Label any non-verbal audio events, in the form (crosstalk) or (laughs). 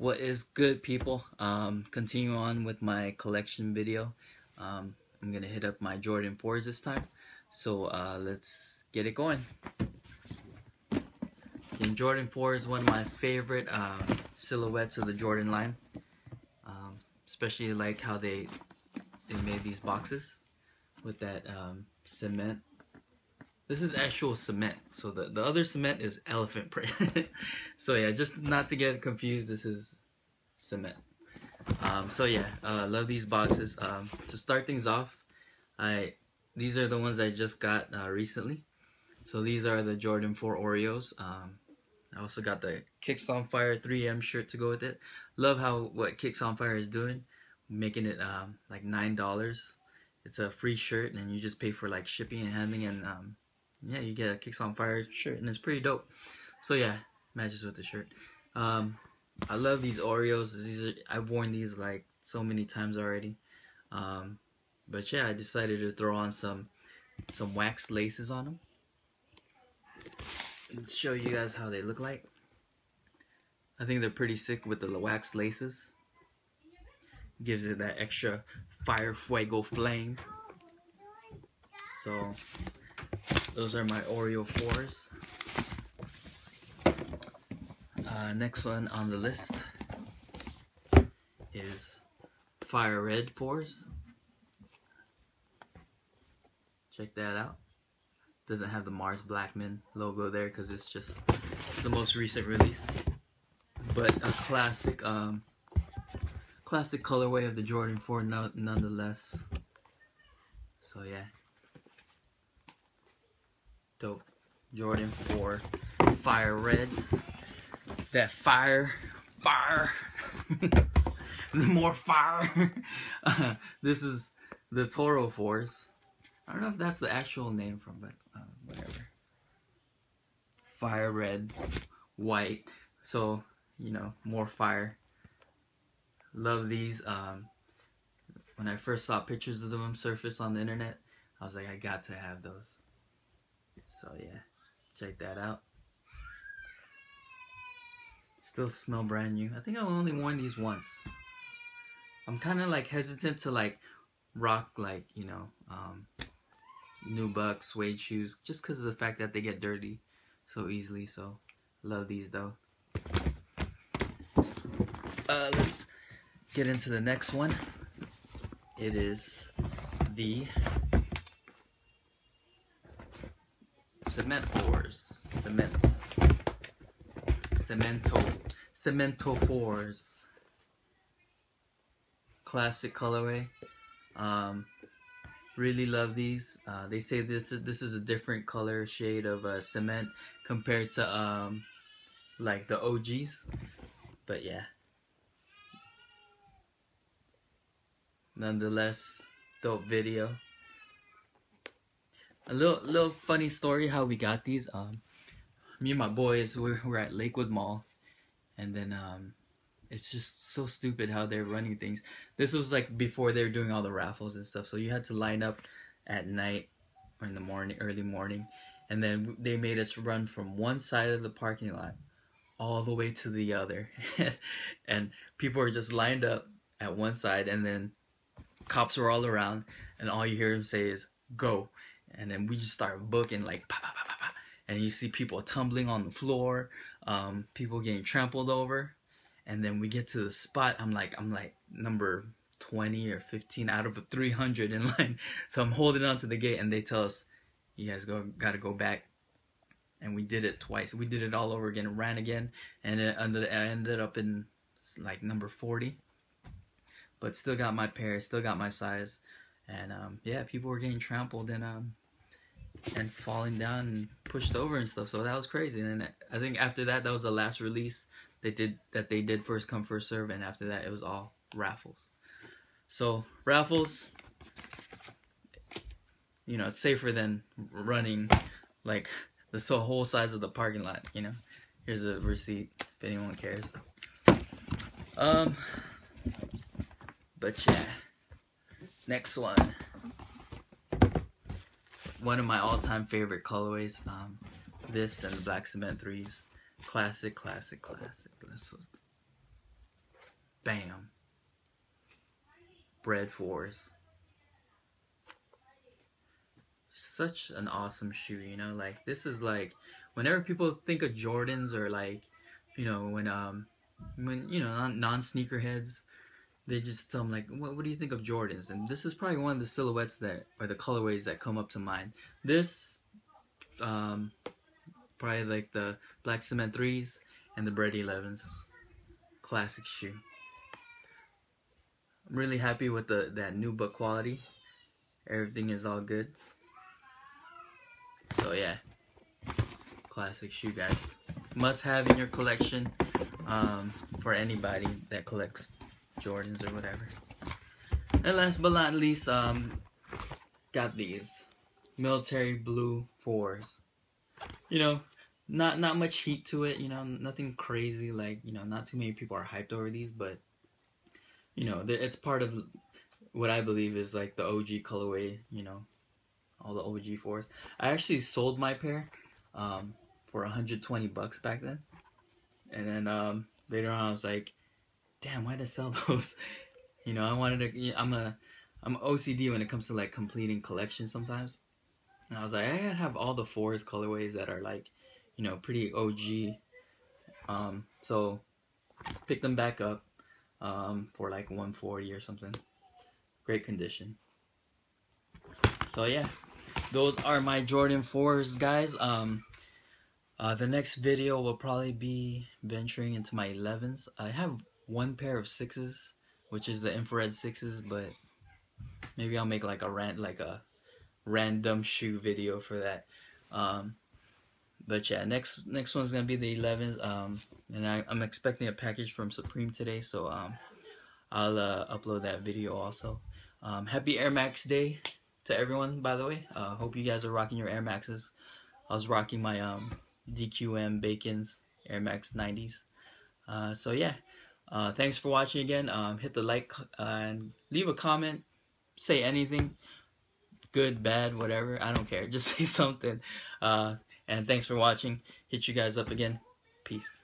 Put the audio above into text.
What is good people? Um, continue on with my collection video. Um, I'm gonna hit up my Jordan 4s this time. So uh, let's get it going. And Jordan 4 is one of my favorite uh, silhouettes of the Jordan line. Um, especially like how they they made these boxes with that um, cement. This is actual cement. So the, the other cement is elephant print. (laughs) so yeah, just not to get confused, this is cement. Um, so yeah, uh, love these boxes. Um, to start things off, I these are the ones I just got uh, recently. So these are the Jordan 4 Oreos. Um, I also got the Kicks on Fire 3M shirt to go with it. Love how what Kicks on Fire is doing, making it um, like nine dollars. It's a free shirt, and you just pay for like shipping and handling, and um, yeah, you get a Kicks on Fire shirt, and it's pretty dope. So yeah, matches with the shirt. Um, I love these Oreos. These are I've worn these like so many times already. Um, but yeah, I decided to throw on some some wax laces on them. Let's show you guys how they look like. I think they're pretty sick with the wax laces. Gives it that extra fire fuego flame. So those are my Oreo 4s. Uh, next one on the list is Fire Red 4s. Check that out doesn't have the Mars Blackman logo there because it's just it's the most recent release. But a classic, um, classic colorway of the Jordan 4 no nonetheless. So yeah, dope. Jordan 4 Fire Reds. That fire, fire, (laughs) more fire. (laughs) this is the Toro 4s. I don't know if that's the actual name from it whatever. Fire red, white. So, you know, more fire. Love these. Um, when I first saw pictures of them surface on the internet, I was like, I got to have those. So yeah, check that out. Still smell brand new. I think I've only worn these once. I'm kind of like hesitant to like rock like, you know, um, nubuck suede shoes just because of the fact that they get dirty so easily so love these though uh, let's get into the next one it is the cement fours cement cemento cemento fours classic colorway um, Really love these. Uh, they say this is, this is a different color shade of uh, cement compared to um, like the OGs. But yeah. Nonetheless, dope video. A little little funny story how we got these. Um, me and my boys we're, we're at Lakewood Mall, and then um, it's just so stupid how they're running things. This was like before they were doing all the raffles and stuff, so you had to line up at night or in the morning, early morning, and then they made us run from one side of the parking lot all the way to the other, (laughs) and people were just lined up at one side, and then cops were all around, and all you hear them say is "go," and then we just start booking like pa pa pa pa and you see people tumbling on the floor, um, people getting trampled over. And then we get to the spot i'm like i'm like number 20 or 15 out of a 300 in (laughs) line. So i'm holding on to the gate and they tell us you guys go gotta go back. And we did it twice. We did it all over again ran again and it ended up in like number 40 but still got my pair still got my size. And um, yeah people were getting trampled and um, and falling down and pushed over and stuff. So that was crazy. And i think after that that was the last release they did that they did first come first serve. And after that it was all raffles. So raffles you know it's safer than running like the whole size of the parking lot you know? Here's a receipt if anyone cares. Um but yeah. Next one one of my all-time favorite colorways um this and the black cement threes Classic, classic, classic. Let's bam. Bred fours. Such an awesome shoe, you know, like this is like whenever people think of Jordans or like, you know, when um when you know non sneakerheads they just tell them like what, what do you think of jordans? And this is probably one of the silhouettes that or the colorways that come up to mind. This um probably like the black cement threes and the bred 11s classic shoe. I'm really happy with the that nubuck quality. Everything is all good. So yeah. Classic shoe guys. Must have in your collection um, for anybody that collects Jordans or whatever. And last but not least, um, got these military blue fours. You know, not not much heat to it. You know, nothing crazy. Like you know, not too many people are hyped over these, but you know, it's part of what I believe is like the OG colorway. You know, all the OG fours. I actually sold my pair um, for 120 bucks back then, and then um, later on I was like, damn, why did I sell (laughs) those? you know, I wanted to. I'm a, I'm OCD when it comes to like completing collections sometimes. And I was like, I gotta have all the fours colorways that are like, you know, pretty OG. Um, so pick them back up um, for like 140 or something. Great condition. So yeah, those are my Jordan 4s, guys. Um, uh, the next video will probably be venturing into my 11s. I have one pair of sixes, which is the infrared sixes, but maybe I'll make like a rant, like a random shoe video for that. Um, but yeah, next next one's gonna be the 11s. Um, and I, am expecting a package from Supreme today, so um, I'll uh, upload that video also. Um, happy Air Max Day to everyone, by the way. Uh, hope you guys are rocking your Air Maxes. I was rocking my um, DQM Bacons Air Max 90s. Uh, so yeah, uh, thanks for watching again. Um, hit the like and leave a comment. Say anything, good, bad, whatever. I don't care. (laughs) Just say something. Uh, and thanks for watching. Hit you guys up again. Peace.